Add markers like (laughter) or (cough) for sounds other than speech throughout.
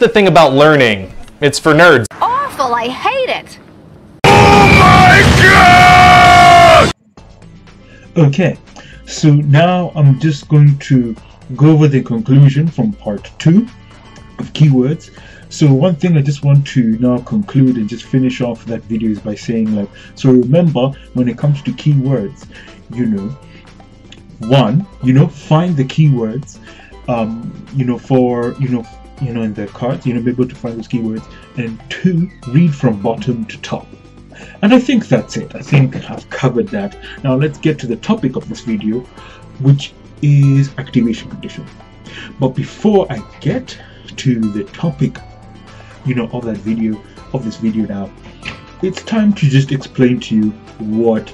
Here's the thing about learning. It's for nerds. Awful, I hate it. Okay, so now I'm just going to go over the conclusion from part two of keywords. So one thing I just want to now conclude and just finish off that video is by saying like, so remember when it comes to keywords, you know, one, you know, find the keywords, um, you know, for, you know, you know, in the cards, you know, be able to find those keywords, and two, read from bottom to top. And I think that's it. I think I've covered that. Now let's get to the topic of this video, which is activation condition. But before I get to the topic, you know, of that video, of this video now, it's time to just explain to you what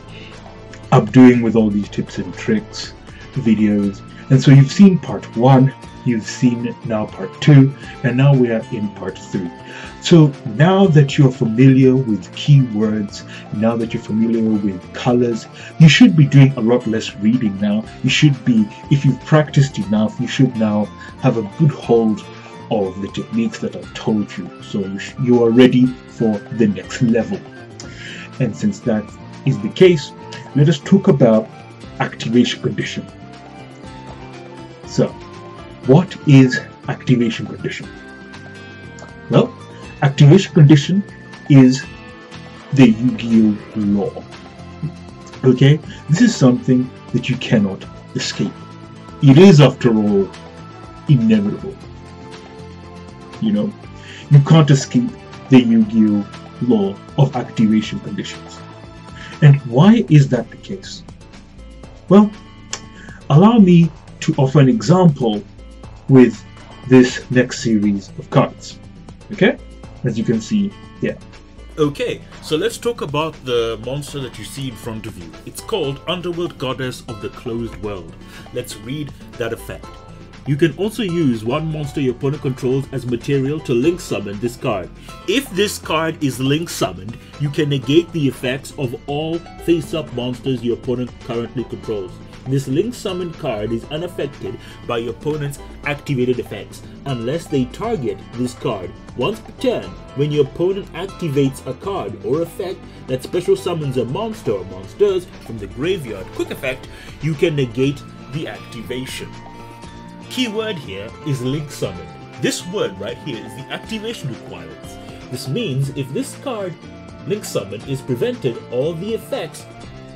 I'm doing with all these tips and tricks videos. And so you've seen part one, you've seen now part two, and now we are in part three. So now that you're familiar with keywords, now that you're familiar with colors, you should be doing a lot less reading now. You should be, if you've practiced enough, you should now have a good hold of the techniques that I've told you. So you, you are ready for the next level. And since that is the case, let us talk about activation condition. So, what is activation condition? Well, activation condition is the Yu-Gi-Oh law. Okay, this is something that you cannot escape. It is, after all, inevitable. You know, you can't escape the Yu-Gi-Oh law of activation conditions. And why is that the case? Well, allow me to offer an example with this next series of cards. Okay? As you can see here. Okay, so let's talk about the monster that you see in front of you. It's called Underworld Goddess of the Closed World. Let's read that effect. You can also use one monster your opponent controls as material to link summon this card. If this card is link summoned, you can negate the effects of all face-up monsters your opponent currently controls. This link summon card is unaffected by your opponent's activated effects unless they target this card. Once per turn, when your opponent activates a card or effect that special summons a monster or monsters from the graveyard quick effect, you can negate the activation. Keyword here is link summon. This word right here is the activation requirements. This means if this card link summon is prevented, all the effects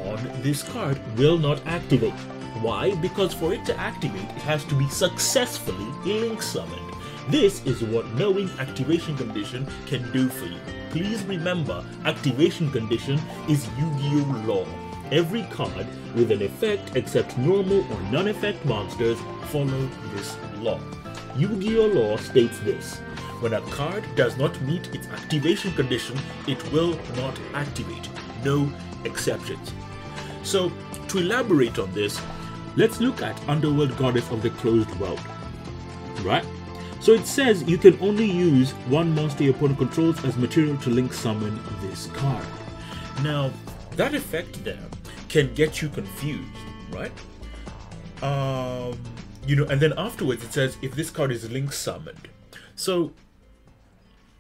on this card will not activate. Why? Because for it to activate, it has to be successfully link summoned. This is what knowing activation condition can do for you. Please remember, activation condition is Yu-Gi-Oh! law. Every card with an effect except normal or non-effect monsters follow this law. Yu-Gi-Oh! law states this. When a card does not meet its activation condition, it will not activate. No exceptions. So, to elaborate on this, let's look at Underworld Goddess of the Closed World. Right? So it says you can only use one monster your opponent controls as material to link summon this card. Now, that effect there can get you confused, right? Um, you know, and then afterwards it says if this card is link summoned. So,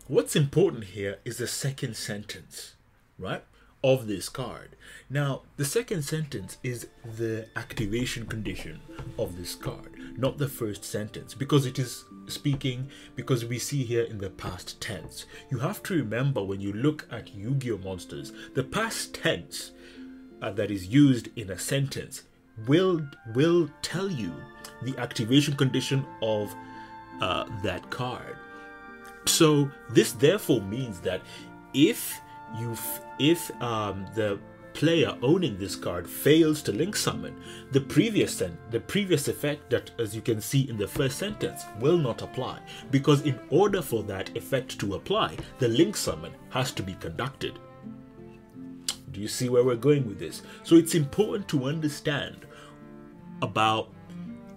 what's important here is the second sentence, right? Of this card. Now, the second sentence is the activation condition of this card, not the first sentence, because it is speaking, because we see here in the past tense. You have to remember when you look at Yu Gi Oh! monsters, the past tense uh, that is used in a sentence will, will tell you the activation condition of uh, that card. So, this therefore means that if you if um, the player owning this card fails to link summon, the previous the previous effect that as you can see in the first sentence will not apply because in order for that effect to apply, the link summon has to be conducted. Do you see where we're going with this? So it's important to understand about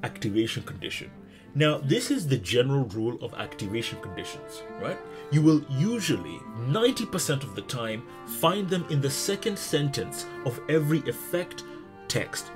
activation condition. Now, this is the general rule of activation conditions, right? You will usually, 90% of the time, find them in the second sentence of every effect text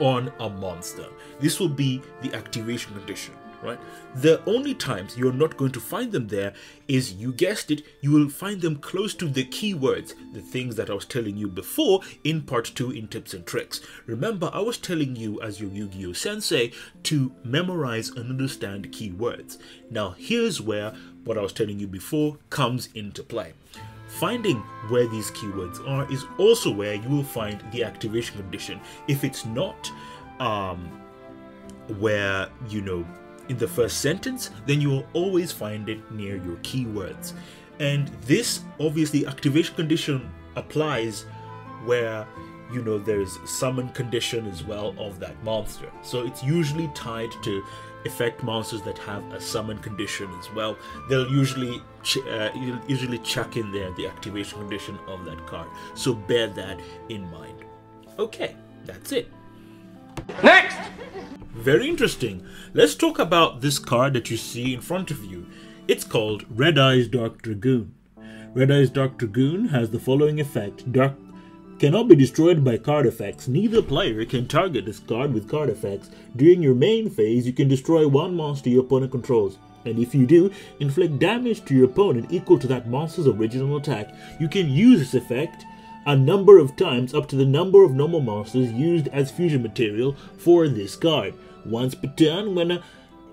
on a monster. This will be the activation condition. Right? The only times you're not going to find them there is, you guessed it, you will find them close to the keywords, the things that I was telling you before in part 2 in tips and tricks. Remember, I was telling you as your Yu-Gi-Oh sensei to memorize and understand keywords. Now here's where what I was telling you before comes into play. Finding where these keywords are is also where you will find the activation condition. If it's not um, where, you know, in the first sentence, then you will always find it near your keywords. And this obviously activation condition applies where you know there's summon condition as well of that monster. So it's usually tied to effect monsters that have a summon condition as well. They'll usually uh, usually chuck in there the activation condition of that card. So bear that in mind. Okay, that's it. Next! Very interesting. Let's talk about this card that you see in front of you. It's called Red Eyes Dark Dragoon. Red Eyes Dark Dragoon has the following effect Dark cannot be destroyed by card effects. Neither player can target this card with card effects. During your main phase, you can destroy one monster your opponent controls. And if you do, inflict damage to your opponent equal to that monster's original attack. You can use this effect a number of times up to the number of normal monsters used as fusion material for this card. Once per turn, when a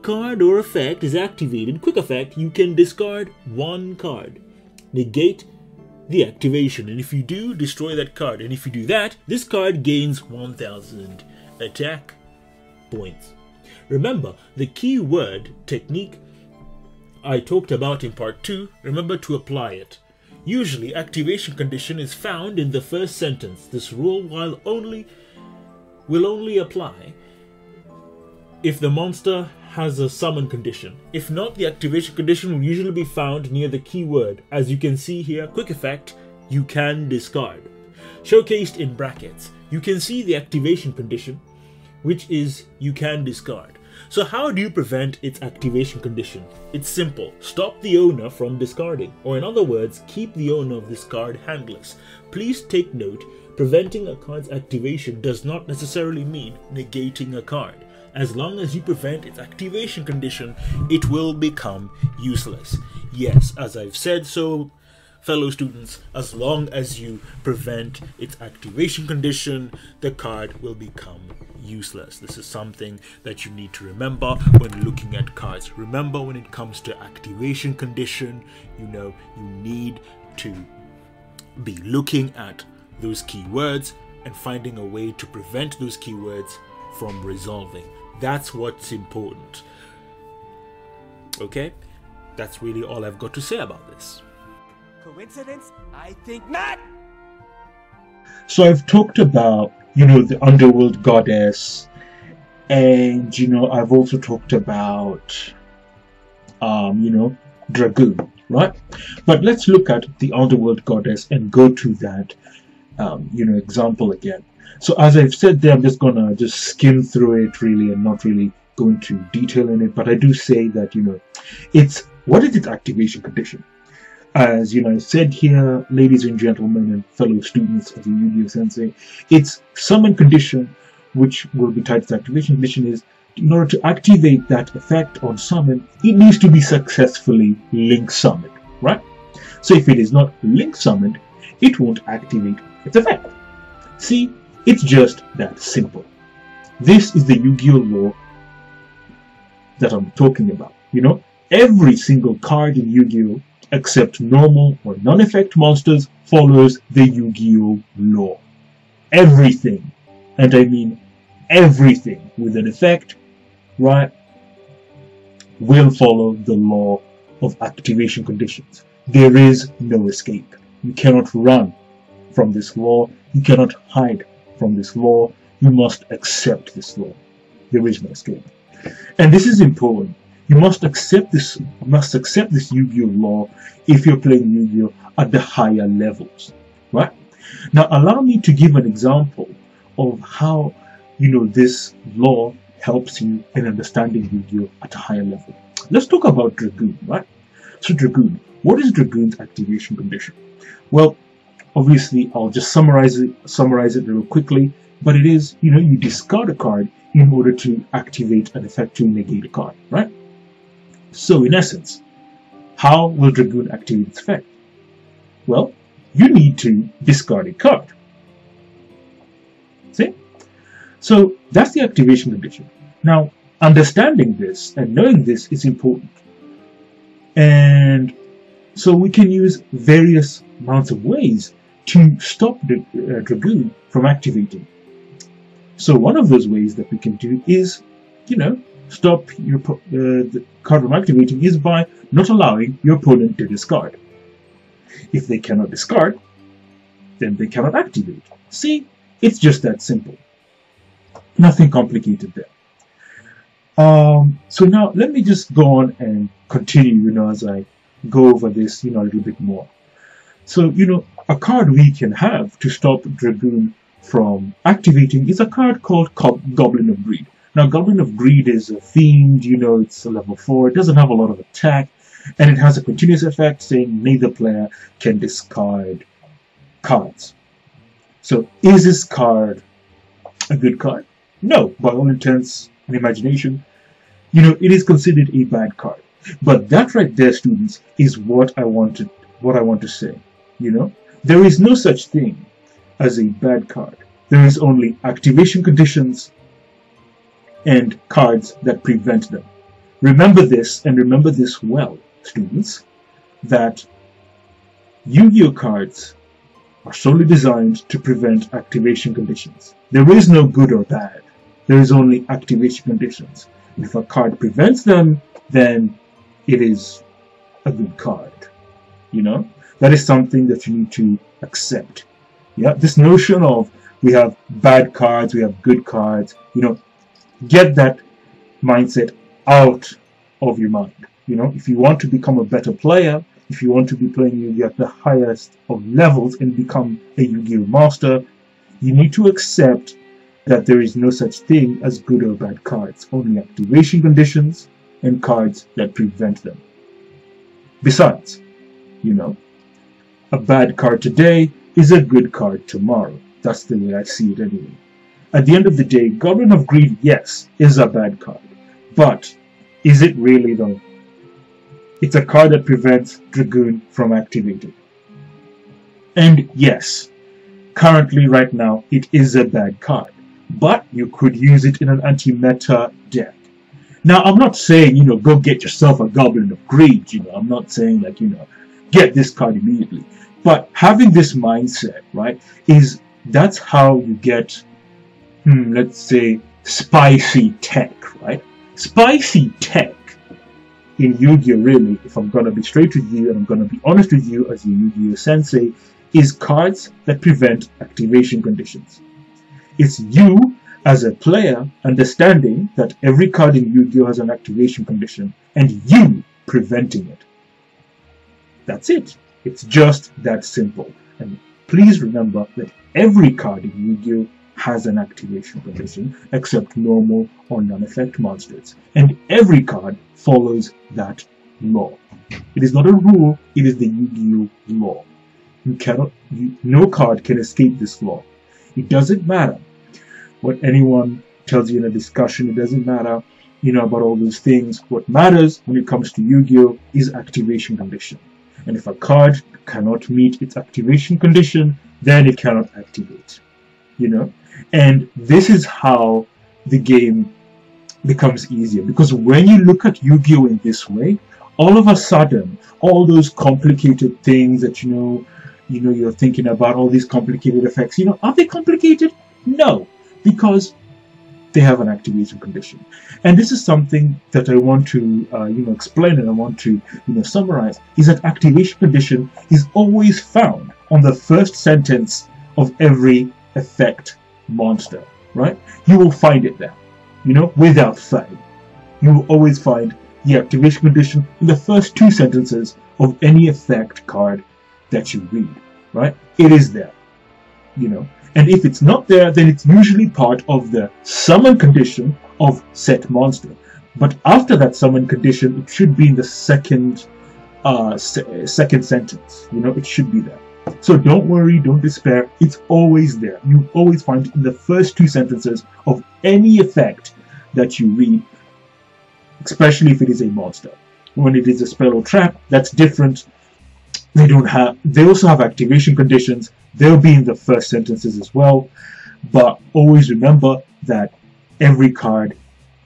card or effect is activated, quick effect, you can discard one card. Negate the activation, and if you do, destroy that card. And if you do that, this card gains 1000 attack points. Remember, the key word technique I talked about in part 2, remember to apply it. Usually, activation condition is found in the first sentence. This rule while only will only apply if the monster has a summon condition. If not, the activation condition will usually be found near the keyword. As you can see here, quick effect, you can discard. Showcased in brackets, you can see the activation condition, which is you can discard. So how do you prevent its activation condition? It's simple. Stop the owner from discarding, or in other words, keep the owner of this card handless. Please take note, preventing a card's activation does not necessarily mean negating a card. As long as you prevent its activation condition, it will become useless. Yes, as I've said so, fellow students, as long as you prevent its activation condition, the card will become useless. This is something that you need to remember when looking at cards. Remember when it comes to activation condition, you know, you need to be looking at those keywords and finding a way to prevent those keywords from resolving. That's what's important. Okay? That's really all I've got to say about this. Coincidence? I think not! So I've talked about, you know, the underworld goddess, and you know, I've also talked about, um, you know, dragoon, right? But let's look at the underworld goddess and go to that, um, you know, example again. So as I've said there, I'm just gonna just skim through it really and not really go into detail in it. But I do say that you know, it's what is its activation condition? As you know, said here, ladies and gentlemen and fellow students of the Yu-Gi-Oh Sensei, its summon condition, which will be tied to the activation condition, is in order to activate that effect on summon, it needs to be successfully link summoned, right? So if it is not link summoned, it won't activate its effect. See, it's just that simple. This is the Yu-Gi-Oh law that I'm talking about. You know, every single card in Yu-Gi-Oh except normal or non-effect monsters follows the Yu-Gi-Oh law. Everything, and I mean everything with an effect, right, will follow the law of activation conditions. There is no escape. You cannot run from this law. You cannot hide from this law. You must accept this law. There is no escape. And this is important. You must accept this must accept this Yu-Gi-Oh law if you're playing Yu-Gi-Oh at the higher levels. Right? Now allow me to give an example of how you know this law helps you in understanding Yu-Gi-Oh at a higher level. Let's talk about Dragoon, right? So Dragoon, what is Dragoon's activation condition? Well, obviously I'll just summarize it summarize it real quickly, but it is, you know, you discard a card in order to activate an effect to negate a card, right? So, in essence, how will Dragoon activate its effect? Well, you need to discard a card. See? So, that's the activation condition. Now, understanding this and knowing this is important. And so we can use various amounts of ways to stop the uh, Dragoon from activating. So one of those ways that we can do is, you know, stop your uh, card from activating is by not allowing your opponent to discard. If they cannot discard, then they cannot activate. See, it's just that simple. Nothing complicated there. Um, so now let me just go on and continue, you know, as I go over this, you know, a little bit more. So, you know, a card we can have to stop Dragoon from activating is a card called Goblin of Greed. Now, Goblin of Greed is a fiend, you know, it's a level 4, it doesn't have a lot of attack, and it has a continuous effect saying neither player can discard cards. So, is this card a good card? No, by all intents and imagination, you know, it is considered a bad card. But that right there, students, is what I want to what I want to say. You know, there is no such thing as a bad card. There is only activation conditions and cards that prevent them. Remember this and remember this well, students, that Yu-Gi-Oh cards are solely designed to prevent activation conditions. There is no good or bad. There is only activation conditions. If a card prevents them, then it is a good card. You know? That is something that you need to accept. Yeah, this notion of we have bad cards, we have good cards, you know, get that mindset out of your mind. You know, if you want to become a better player, if you want to be playing Yu-Gi-Oh at the highest of levels and become a Yu-Gi-Oh master, you need to accept that there is no such thing as good or bad cards, only activation conditions and cards that prevent them. Besides, you know, a bad card today is a good card tomorrow. That's the way I see it anyway. At the end of the day, Goblin of Greed, yes, is a bad card. But is it really though? It's a card that prevents Dragoon from activating. And yes, currently right now it is a bad card. But you could use it in an anti-meta deck. Now I'm not saying, you know, go get yourself a Goblin of Greed, you know, I'm not saying like, you know, get this card immediately. But having this mindset, right, is that's how you get, hmm, let's say, spicy tech, right? Spicy tech in Yu-Gi-Oh! really, if I'm gonna be straight with you and I'm gonna be honest with you as a Yu-Gi-Oh! sensei, is cards that prevent activation conditions. It's you as a player understanding that every card in Yu-Gi-Oh! has an activation condition and you preventing it. That's it. It's just that simple. And please remember that every card in Yu-Gi-Oh! Has an activation condition except normal or non-effect monsters. And every card follows that law. It is not a rule, it is the Yu-Gi-Oh! law. You cannot, you, no card can escape this law. It doesn't matter what anyone tells you in a discussion, it doesn't matter, you know, about all those things. What matters when it comes to Yu-Gi-Oh! is activation condition. And if a card cannot meet its activation condition, then it cannot activate. You know? And this is how the game becomes easier. Because when you look at Yu-Gi-Oh! in this way, all of a sudden, all those complicated things that you know, you know, you're thinking about, all these complicated effects, you know, are they complicated? No, because they have an activation condition. And this is something that I want to, uh, you know, explain and I want to, you know, summarize, is that activation condition is always found on the first sentence of every effect monster, right? You will find it there, you know, without fail. You will always find the activation condition in the first two sentences of any effect card that you read, right? It is there, you know. And if it's not there, then it's usually part of the summon condition of set monster. But after that summon condition, it should be in the second uh, se second sentence. You know, it should be there. So don't worry, don't despair. It's always there. You always find it in the first two sentences of any effect that you read, especially if it is a monster. when it is a spell or trap, that's different. They don't have. They also have activation conditions. They'll be in the first sentences as well. But always remember that every card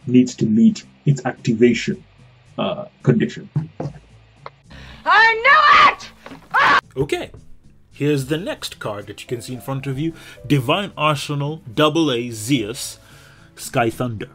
needs to meet its activation uh, condition. I knew it! Okay, here's the next card that you can see in front of you Divine Arsenal AA Zeus Sky Thunder.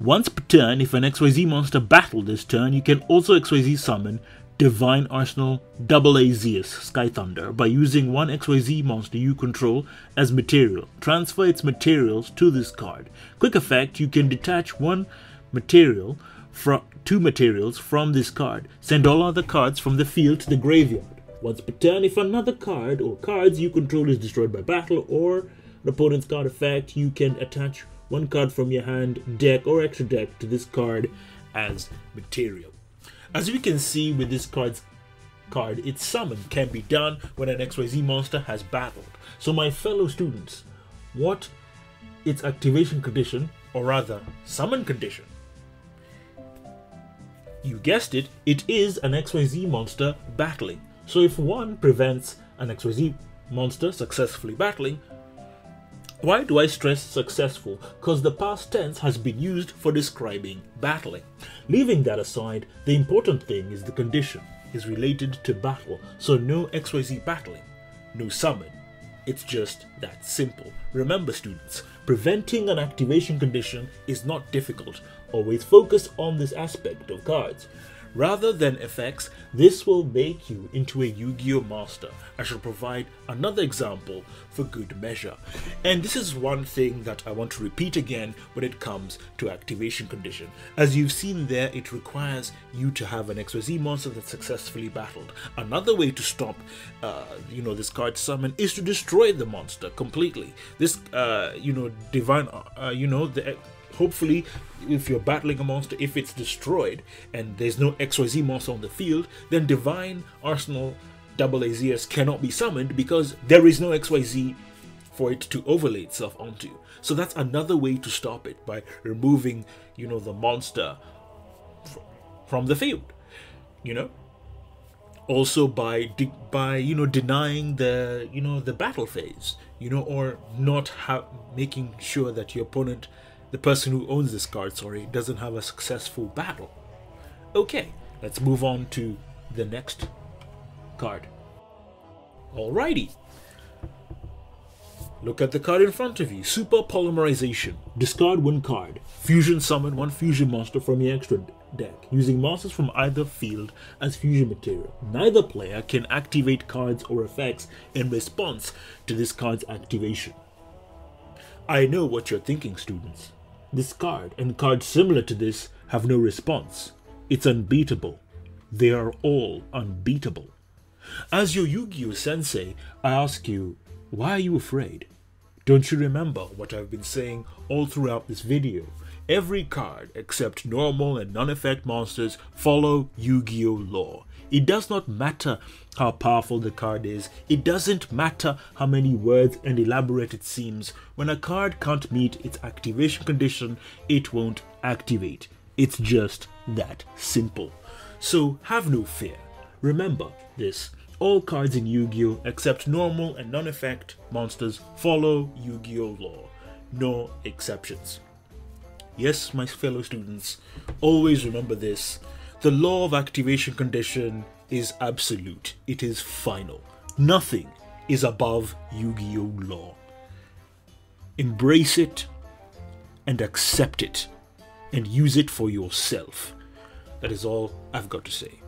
Once per turn, if an XYZ monster battled this turn, you can also XYZ summon Divine Arsenal AA Zeus Sky Thunder by using one XYZ monster you control as material. Transfer its materials to this card. Quick effect, you can detach one material from two materials from this card. Send all other cards from the field to the graveyard. Once per turn, if another card or cards you control is destroyed by battle or an opponent's card effect, you can attach one card from your hand, deck, or extra deck to this card as material. As we can see with this card's card, its summon can be done when an XYZ monster has battled. So my fellow students, what its activation condition, or rather summon condition? You guessed it, it is an XYZ monster battling. So if one prevents an XYZ monster successfully battling, why do I stress successful? Because the past tense has been used for describing battling. Leaving that aside, the important thing is the condition is related to battle, so no XYZ battling, no summon. It's just that simple. Remember students, preventing an activation condition is not difficult. Always focus on this aspect of cards. Rather than effects, this will make you into a Yu-Gi-Oh master. I shall provide another example for good measure. And this is one thing that I want to repeat again when it comes to activation condition. As you've seen there, it requires you to have an XYZ monster that successfully battled. Another way to stop, uh, you know, this card summon is to destroy the monster completely. This, uh, you know, divine, uh, you know, the hopefully if you're battling a monster if it's destroyed and there's no xyz monster on the field then divine arsenal double azs cannot be summoned because there is no xyz for it to overlay itself onto. So that's another way to stop it by removing you know the monster from the field you know? Also by by you know denying the you know the battle phase you know or not making sure that your opponent the person who owns this card, sorry, doesn't have a successful battle. Okay, let's move on to the next card. Alrighty. Look at the card in front of you. Super Polymerization. Discard one card. Fusion summon one fusion monster from your extra deck, using monsters from either field as fusion material. Neither player can activate cards or effects in response to this card's activation. I know what you're thinking, students. This card and cards similar to this have no response. It's unbeatable. They are all unbeatable. As your Yu-Gi-Oh sensei, I ask you, why are you afraid? Don't you remember what I've been saying all throughout this video? Every card except normal and non-effect monsters follow Yu-Gi-Oh law. It does not matter how powerful the card is, it doesn't matter how many words and elaborate it seems. When a card can't meet its activation condition, it won't activate. It's just that simple. So have no fear. Remember this. All cards in Yu-Gi-Oh! except normal and non-effect monsters follow Yu-Gi-Oh! law. No exceptions. Yes, my fellow students, always remember this. The law of activation condition is absolute, it is final. Nothing is above Yu Gi Oh! law. Embrace it and accept it and use it for yourself. That is all I've got to say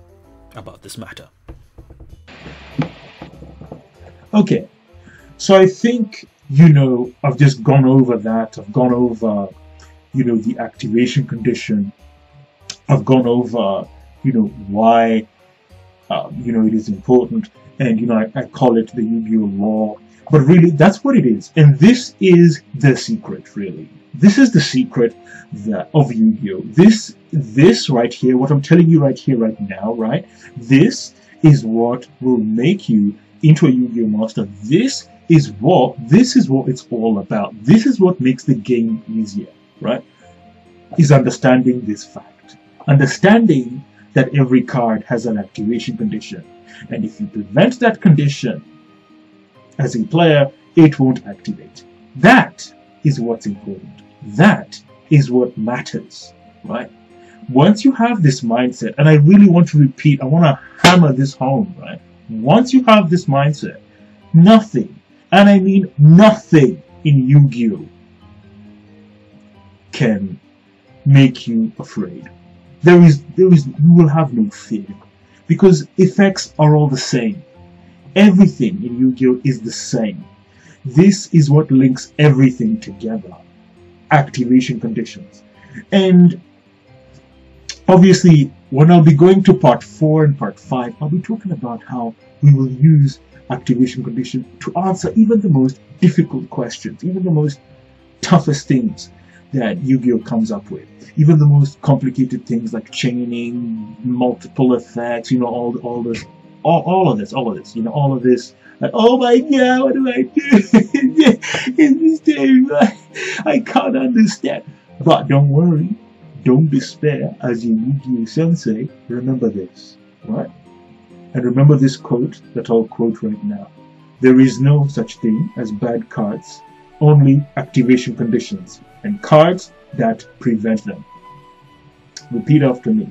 about this matter. Okay, so I think, you know, I've just gone over that. I've gone over, you know, the activation condition. I've gone over, you know, why, um, you know, it is important. And, you know, I, I call it the Yu-Gi-Oh! law. But really, that's what it is. And this is the secret, really. This is the secret that, of Yu-Gi-Oh! This, this right here, what I'm telling you right here, right now, right? This is what will make you into a Yu-Gi-Oh! master. This is what, this is what it's all about. This is what makes the game easier, right? Is understanding this fact. Understanding that every card has an activation condition. And if you prevent that condition as a player, it won't activate. That is what's important. That is what matters, right? Once you have this mindset, and I really want to repeat, I want to hammer this home, right? Once you have this mindset, nothing, and I mean nothing in Yu Gi Oh! can make you afraid. There is, there is, you will have no fear because effects are all the same. Everything in Yu Gi Oh! is the same. This is what links everything together activation conditions. And obviously, when I'll be going to part 4 and part 5, I'll be talking about how we will use activation condition to answer even the most difficult questions, even the most toughest things that Yu-Gi-Oh comes up with. Even the most complicated things like chaining, multiple effects, you know, all all this, all, all of this, all of this, you know, all of this. Like, oh my god, what do I do? (laughs) it's terrible. (laughs) I can't understand. But don't worry, don't despair as you Yu-Gi-Oh Sensei. Remember this, right? And remember this quote that I'll quote right now. There is no such thing as bad cards, only activation conditions and cards that prevent them. Repeat after me.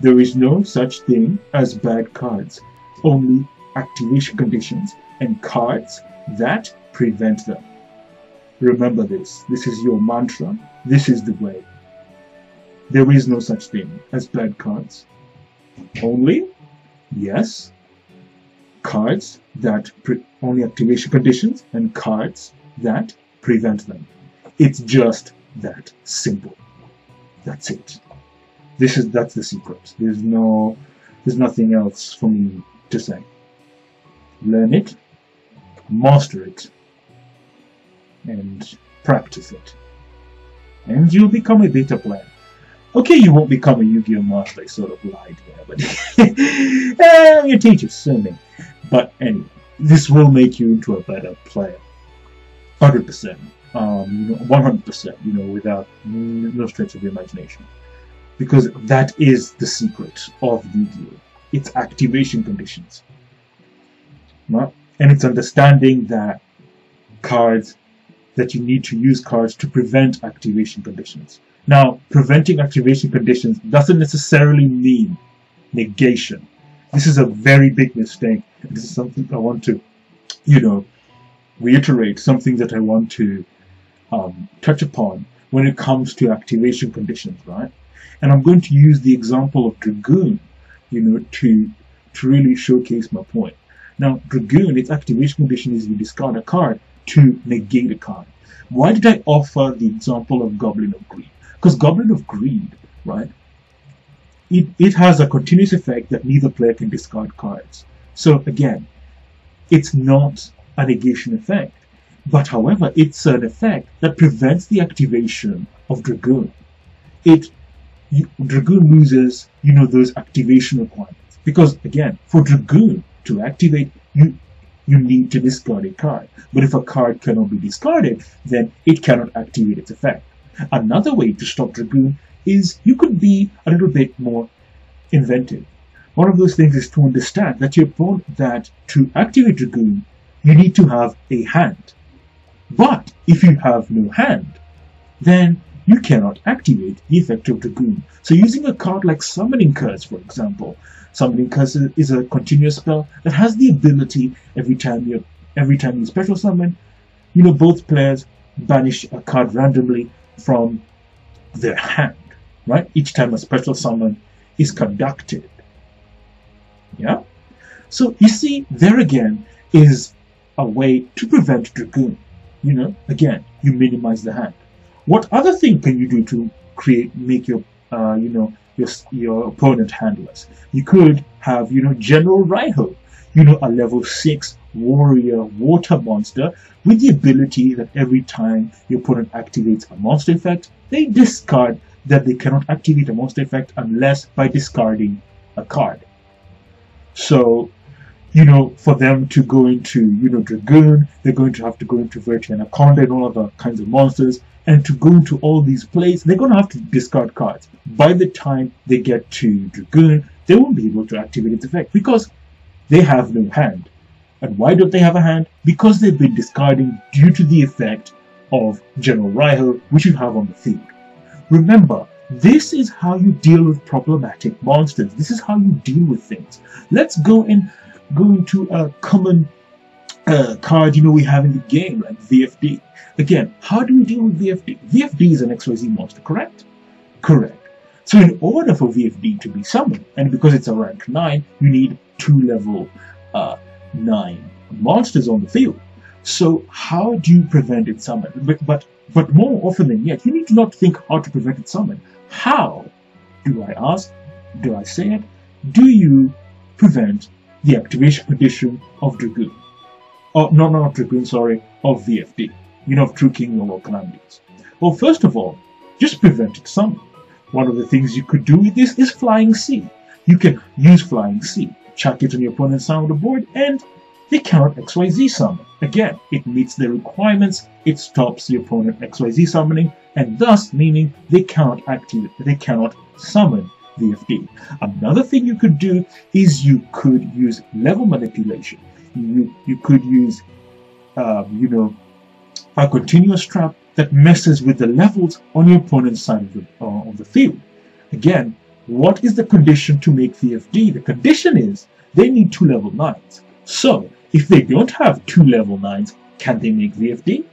There is no such thing as bad cards, only activation conditions and cards that prevent them. Remember this. This is your mantra. This is the way. There is no such thing as bad cards. Only, yes, cards that only activation conditions and cards that prevent them. It's just that simple. That's it. This is that's the secret. There's no there's nothing else for me to say. Learn it, master it, and practice it. And you'll become a beta player. Okay, you won't become a Yu-Gi-Oh! master, I sort of lied there, but (laughs) eh, your teacher's assuming. But anyway, this will make you into a better player. 100%. Um, you know, 100%, you know, without no stretch of the imagination. Because that is the secret of Yu-Gi-Oh! It's activation conditions. Right? And it's understanding that cards, that you need to use cards to prevent activation conditions. Now, preventing activation conditions doesn't necessarily mean negation. This is a very big mistake. This is something I want to, you know, reiterate, something that I want to um, touch upon when it comes to activation conditions, right? And I'm going to use the example of Dragoon, you know, to to really showcase my point. Now, Dragoon, its activation condition is you discard a card to negate a card. Why did I offer the example of Goblin of Greed? Because Goblin of Greed, right, it, it has a continuous effect that neither player can discard cards. So again, it's not a negation effect. But however, it's an effect that prevents the activation of Dragoon. It you, Dragoon loses, you know, those activation requirements. Because again, for Dragoon to activate, you you need to discard a card. But if a card cannot be discarded, then it cannot activate its effect. Another way to stop Dragoon is you could be a little bit more inventive. One of those things is to understand that your opponent that to activate Dragoon, you need to have a hand. But if you have no hand, then you cannot activate the effect of Dragoon. So using a card like Summoning Curse, for example, Summoning Curse is a continuous spell that has the ability every time you every time you special summon, you know both players banish a card randomly from their hand, right? Each time a special summon is conducted. Yeah? So you see, there again is a way to prevent Dragoon. You know, again, you minimize the hand. What other thing can you do to create, make your, uh, you know, your, your opponent handless? You could have, you know, General Raiho, you know, a level 6 warrior water monster with the ability that every time your opponent activates a monster effect, they discard that they cannot activate a monster effect unless by discarding a card. So, you know, for them to go into, you know, Dragoon, they're going to have to go into Verte Anaconda and all other kinds of monsters. And to go into all these plays, they're going to have to discard cards. By the time they get to Dragoon, they won't be able to activate its effect because they have no hand. And why don't they have a hand? Because they've been discarding due to the effect of General Raiho, which you have on the field. Remember, this is how you deal with problematic monsters. This is how you deal with things. Let's go and go into a common uh, card you know we have in the game, like VFD. Again, how do we deal with VFD? VFD is an XYZ monster, correct? Correct. So in order for VFD to be summoned, and because it's a rank 9, you need two level uh, 9 monsters on the field. So how do you prevent its summon? But, but, but more often than yet, you need to not think how to prevent its summon. How, do I ask, do I say it, do you prevent the activation condition of Dragoon? Oh, no, not Dragoon, sorry, of VFD. You know, of True King All Calamities. Well, first of all, just prevent it summon. One of the things you could do with this is Flying C. You can use Flying C, chuck it on your opponent's side of the board, and they cannot XYZ summon. Again, it meets the requirements, it stops the opponent XYZ summoning, and thus meaning they cannot activate, they cannot summon VFD. Another thing you could do is you could use level manipulation. You you could use, um, you know, a continuous trap that messes with the levels on your opponent's side of the, uh, of the field. Again, what is the condition to make VFD? The condition is they need two level 9s. So, if they don't have two level 9s, can they make VFD?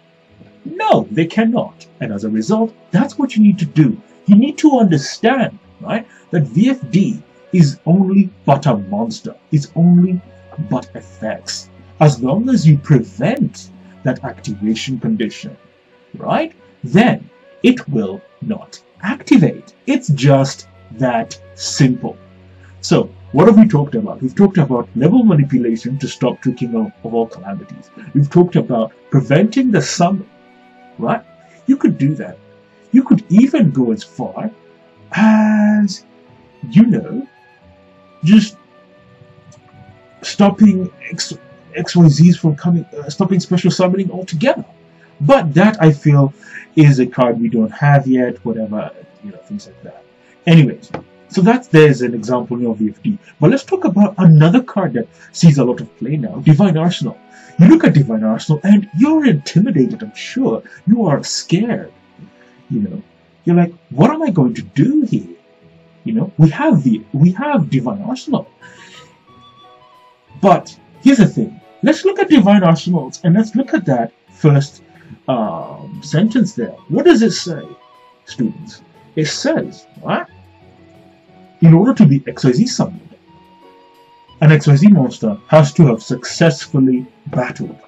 No, they cannot. And as a result, that's what you need to do. You need to understand, right, that VFD is only but a monster. It's only but effects. As long as you prevent that activation condition, right, then it will not activate. It's just that simple. So, what have we talked about? We've talked about level manipulation to stop True King of, of all calamities. We've talked about preventing the summon, right? You could do that. You could even go as far as, you know, just stopping X, XYZs from coming, uh, stopping special summoning altogether. But that I feel is a card we don't have yet, whatever, you know, things like that. Anyways, so that's there's an example of VFD. But let's talk about another card that sees a lot of play now, Divine Arsenal. You look at Divine Arsenal and you're intimidated, I'm sure. You are scared. You know, you're like, what am I going to do here? You know, we have the we have Divine Arsenal. But here's the thing. Let's look at Divine Arsenals and let's look at that first um, sentence there. What does it say, students? It says, what? In order to be XYZ summoned, an XYZ monster has to have successfully battled.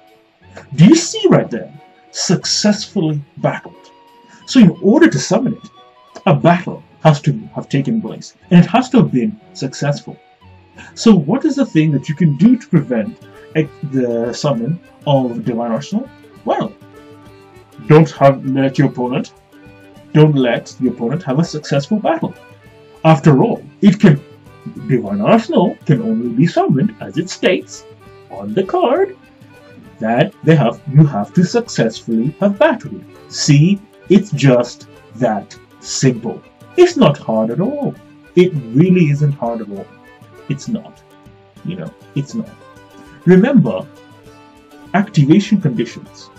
Do you see right there? Successfully battled. So in order to summon it, a battle has to have taken place, and it has to have been successful. So what is the thing that you can do to prevent the summon of Divine Arsenal? Well, don't have, let your opponent, don't let the opponent have a successful battle. After all, it can, Divine Arsenal can only be summoned, as it states on the card, that they have, you have to successfully have battled. See, it's just that simple. It's not hard at all. It really isn't hard at all. It's not. You know, it's not. Remember, activation conditions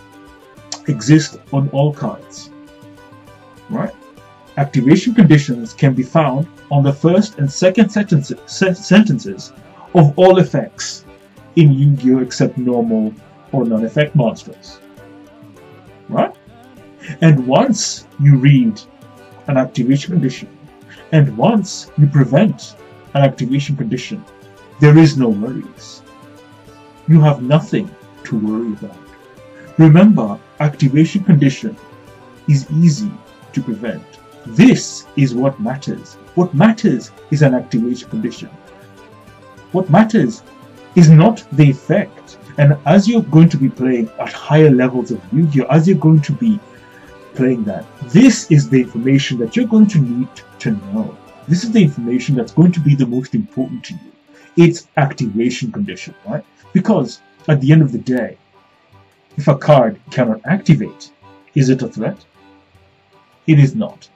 exist on all cards. Right? Activation conditions can be found on the first and second sentences, of all effects in Yu-Gi-Oh! except normal or non-effect monsters. Right? And once you read an activation condition, and once you prevent an activation condition, there is no worries. You have nothing to worry about. Remember, activation condition is easy to prevent. This is what matters. What matters is an activation condition. What matters is not the effect. And as you're going to be playing at higher levels of Yu-Gi-Oh, as you're going to be that, this is the information that you're going to need to know. This is the information that's going to be the most important to you. It's activation condition, right? Because at the end of the day, if a card cannot activate, is it a threat? It is not.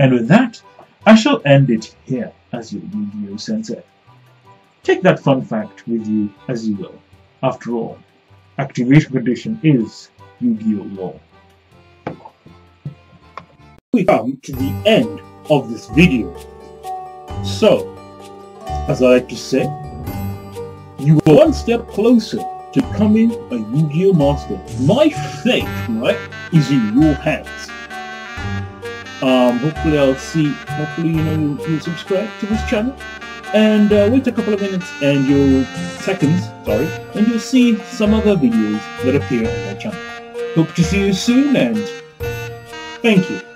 And with that, I shall end it here as your Yu-Gi-Oh! Sensei. Take that fun fact with you as you will. After all, activation condition is Yu-Gi-Oh! law. We come to the end of this video. So, as I like to say, you are one step closer to becoming a Yu-Gi-Oh! master. My fate, right, is in your hands. Um, hopefully I'll see, hopefully, you know, you'll, you'll subscribe to this channel. And uh, wait a couple of minutes and you'll, seconds, sorry, and you'll see some other videos that appear on my channel. Hope to see you soon and thank you.